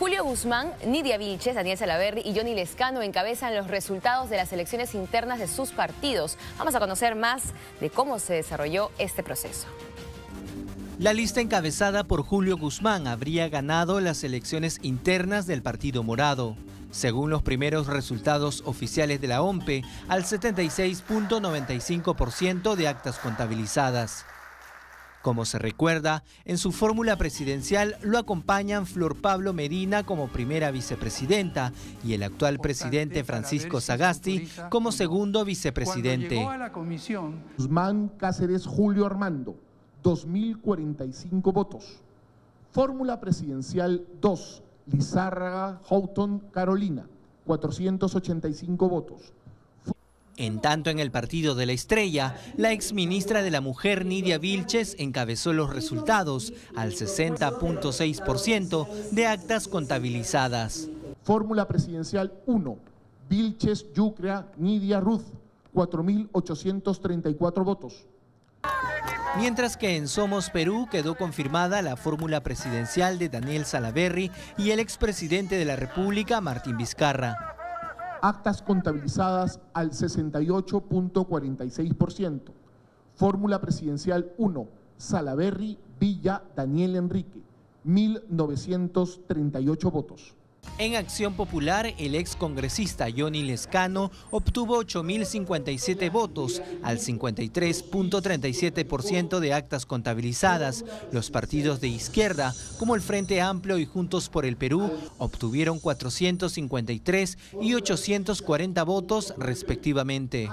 Julio Guzmán, Nidia Vilches, Daniel Salaverri y Johnny Lescano encabezan los resultados de las elecciones internas de sus partidos. Vamos a conocer más de cómo se desarrolló este proceso. La lista encabezada por Julio Guzmán habría ganado las elecciones internas del Partido Morado, según los primeros resultados oficiales de la OMPE, al 76.95% de actas contabilizadas. Como se recuerda, en su fórmula presidencial lo acompañan Flor Pablo Medina como primera vicepresidenta y el actual presidente Francisco Sagasti como segundo vicepresidente. Guzmán Cáceres Julio Armando 2.045 votos. Fórmula presidencial 2, Lizárraga Houghton Carolina, 485 votos. En tanto, en el partido de la estrella, la exministra de la Mujer Nidia Vilches encabezó los resultados al 60.6% de actas contabilizadas. Fórmula presidencial 1, Vilches Yucrea Nidia Ruth, 4.834 votos. Mientras que en Somos Perú quedó confirmada la fórmula presidencial de Daniel Salaverry y el expresidente de la República, Martín Vizcarra. Actas contabilizadas al 68.46%. Fórmula presidencial 1, Salaverry Villa Daniel Enrique, 1.938 votos. En Acción Popular, el ex congresista Johnny Lescano obtuvo 8.057 votos, al 53.37% de actas contabilizadas. Los partidos de izquierda, como el Frente Amplio y Juntos por el Perú, obtuvieron 453 y 840 votos respectivamente.